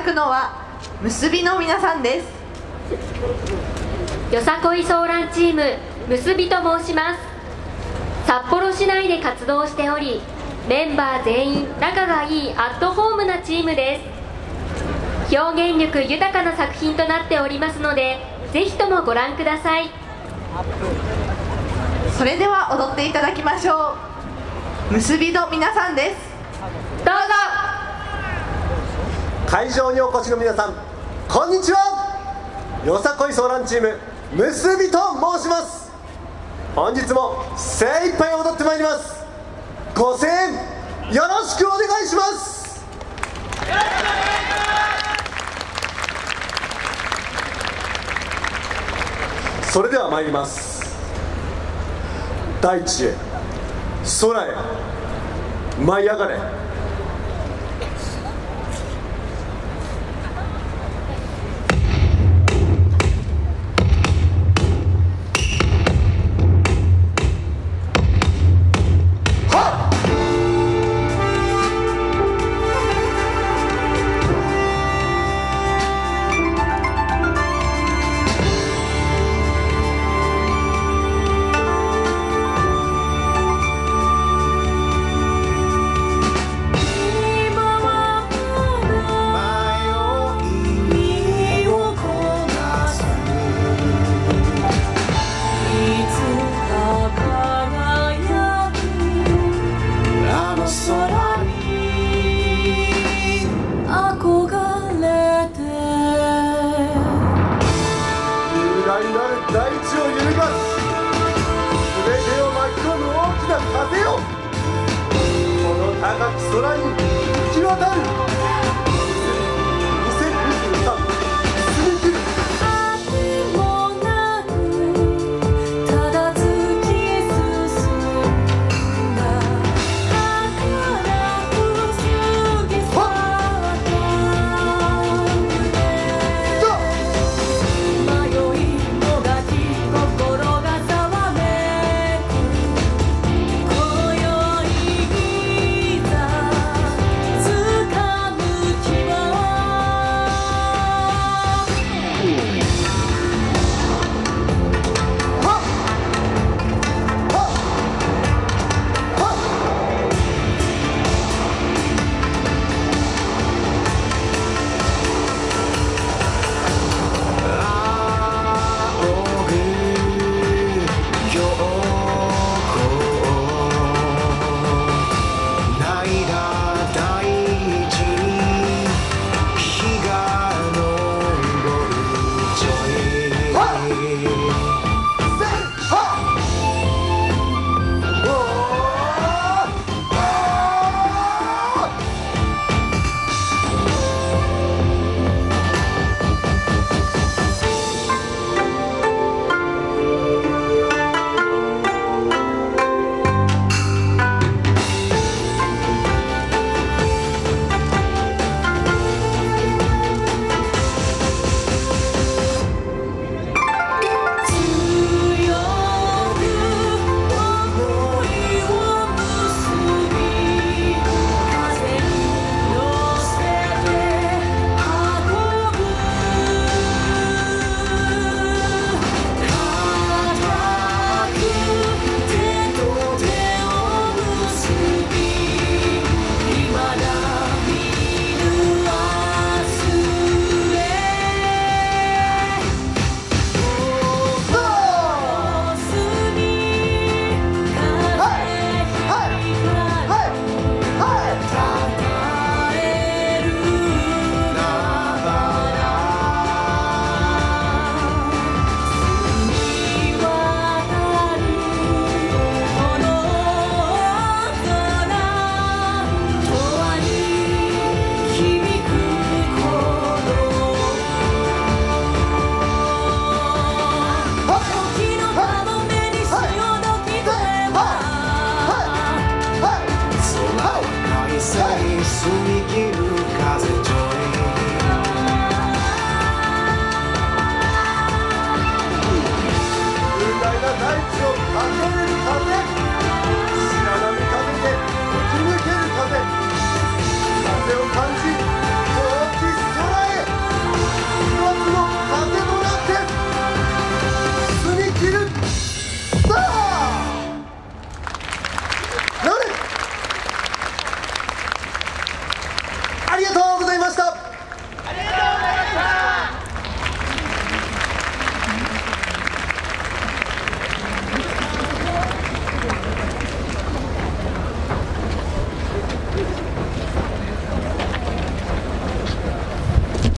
だくのは結びの皆さんです。よさこいソーランチーム結びと申します。札幌市内で活動しておりメンバー全員仲がいいアットホームなチームです。表現力豊かな作品となっておりますのでぜひともご覧ください。それでは踊っていただきましょう。結びの皆さんです。どうぞ会場にお越しの皆さんこんにちは。よさこいソーランチーム結びと申します。本日も精一杯踊ってまいります。ご声援よろしくお願いします。それでは参ります。大地へ空へ舞い上がれ。風よこの高き空に行き渡る